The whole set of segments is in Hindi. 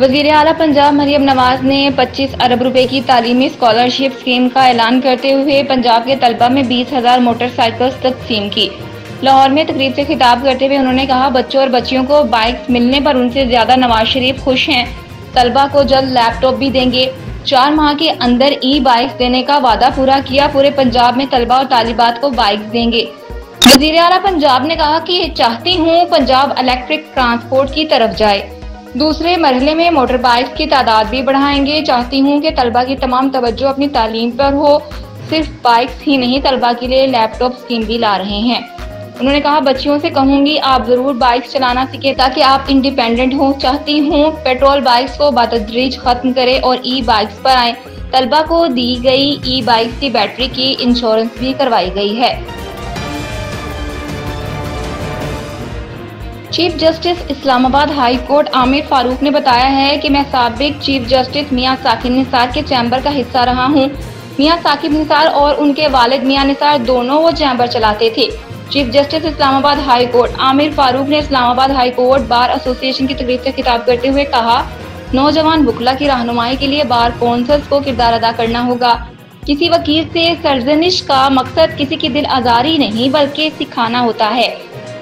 वज़ीर अला पंजाब मरियम नवाज़ ने 25 अरब रुपए की तालीमी स्कॉलरशिप स्कीम का ऐलान करते हुए पंजाब के तलबा में बीस हज़ार मोटरसाइकिल्स तकसीम की। लाहौर में तकरीब से खिताब करते हुए उन्होंने कहा, बच्चों और बच्चियों को बाइक्स मिलने पर उनसे ज़्यादा नवाज़ शरीफ खुश हैं। तलबा को जल्द लैपटॉप भी देंगे। चार माह के अंदर ई बाइक्स देने का वादा पूरा किया, पूरे पंजाब में तलबा और तालिबात को बाइक्स देंगे। वज़ीर अला पंजाब ने कहा कि चाहती हूँ पंजाब इलेक्ट्रिक ट्रांसपोर्ट की तरफ़ जाए। दूसरे मरहले में मोटर बाइक की तादाद भी बढ़ाएँगे। चाहती हूँ कि तलबा की तमाम तवज्जो अपनी तालीम पर हो। सिर्फ़ बाइक्स ही नहीं, तलबा के लिए लैपटॉप स्कीम भी ला रहे हैं। उन्होंने कहा, बच्चियों से कहूँगी, आप ज़रूर बाइक चलाना सीखें ताकि आप इंडिपेंडेंट हो। चाहती हूँ पेट्रोल बाइक्स को बतदरीज खत्म करें और ई बाइक्स पर आए। तलबा को दी गई ई बाइक्स की बैटरी की इंश्योरेंस भी करवाई गई है। Chief justice Islamabad high court Aamir Farooq ने बताया है कि मैं सबक चीफ जस्टिस मियाँ साकिब निसार के चैम्बर का हिस्सा रहा हूँ। मियाँ साकिब निसार और उनके वालिद मियाँ निसार दोनों वो चैम्बर चलाते थे। Chief justice Islamabad high court Aamir Farooq ने Islamabad high court bar association की तकरीब से खिताब करते हुए कहा, नौजवान बुकला की रहनुमाई के लिए बार कौंसल्स को किरदार अदा करना होगा। किसी वकील से सरजनिश का मकसद किसी की दिल आजारी नहीं, बल्कि सिखाना होता है।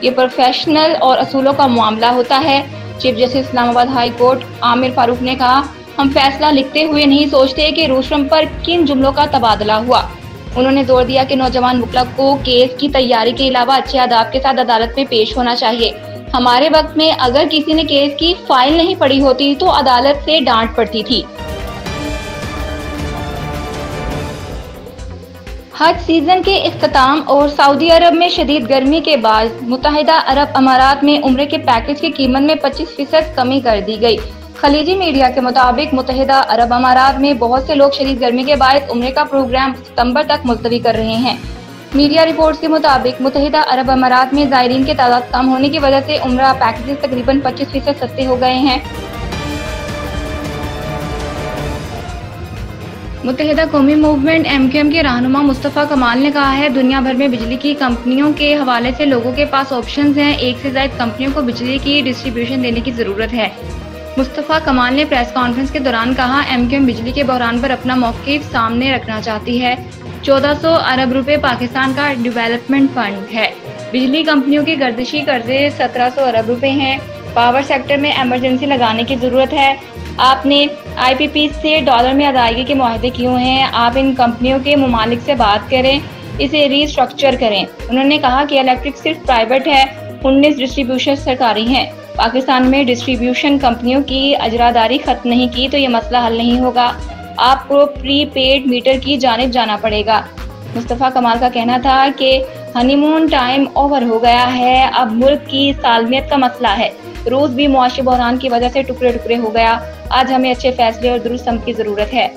ये प्रोफेशनल और असूलों का मामला होता है। Chief justice Islamabad high court Aamir Farooq ने कहा, हम फैसला लिखते हुए नहीं सोचते कि रोशरम पर किन जुमलों का तबादला हुआ। उन्होंने ज़ोर दिया कि नौजवान मुखला को केस की तैयारी के अलावा अच्छे आदाब के साथ अदालत में पेश होना चाहिए। हमारे वक्त में अगर किसी ने केस की फ़ाइल नहीं पड़ी होती तो अदालत से डांट पड़ती थी। हज सीज़न के अख्ताम और सऊदी अरब में शदीद गर्मी के बाद मुतहदा अरब अमारात में उम्र के पैकेज की कीमत में 25 फ़ीसद कमी कर दी गई। खलीजी मीडिया के मुताबिक मुतहदा अरब अमारात में बहुत से लोग शदीद गर्मी के बाद उम्र का प्रोग्राम सितंबर तक मुलतवी कर रहे हैं। मीडिया रिपोर्ट्स के मुताबिक मुतहदा अरब अमारात में जायरीन की तादाद कम होने की वजह से उम्र पैकेजेस तकरीबन पच्चीस फ़ीसद सस्ते हो गए हैं। मुतहदा कौमी मूवमेंट एम क्यू एम के रहनुमा मुस्तफ़ा कमाल ने कहा है दुनिया भर में बिजली की कंपनियों के हवाले से लोगों के पास ऑप्शन हैं। एक से ज़्यादा कंपनियों को बिजली की डिस्ट्रीब्यूशन देने की ज़रूरत है। मुस्तफ़ा कमाल ने प्रेस कॉन्फ्रेंस के दौरान कहा एम क्यू एम बिजली के बहरान पर अपना मौके सामने रखना चाहती है। 1400 अरब रुपये पाकिस्तान का डेवलपमेंट फंड है। बिजली कंपनियों के गर्दिशी कर्जे 1700 अरब रुपए हैं। पावर सेक्टर में एमरजेंसी लगाने की ज़रूरत है। आपने आईपीपी से डॉलर में अदायगी के माहदे क्यों हैं? आप इन कंपनियों के ममालिक से बात करें, इसे रीस्ट्रक्चर करें। उन्होंने कहा कि इलेक्ट्रिक सिर्फ़ प्राइवेट है, उन्नीस डिस्ट्रीब्यूशन सरकारी हैं। पाकिस्तान में डिस्ट्रीब्यूशन कंपनियों की अजरादारी खत्म नहीं की तो ये मसला हल नहीं होगा। आपको प्री पेड मीटर की जानब जाना पड़ेगा। मुस्तफ़ा कमाल का कहना था कि हनीमून टाइम ओवर हो गया है, अब मुल्क की सालमियत का मसला है। रूस भी मुआशी बहरान की वजह से टुकड़े टुकड़े हो गया। आज हमें अच्छे फैसले और दुरुस्त की ज़रूरत है।